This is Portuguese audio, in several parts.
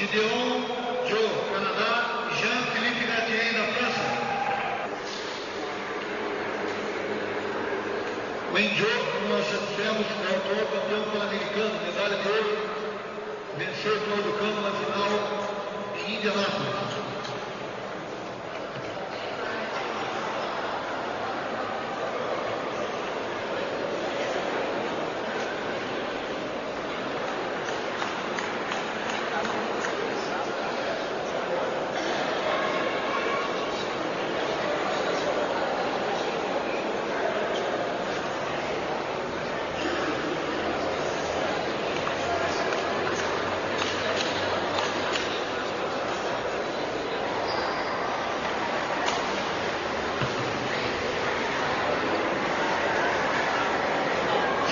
Gideon Joe, Canadá. Jean-Philippe Gatier, da França. Wayne Joe, nós já dissemos, é o atual campeão pan-americano, medalha de ouro. Venceu o Claudio Cano na final em Indianápolis.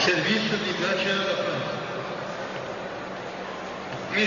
Serviço de Gatiana da França. Em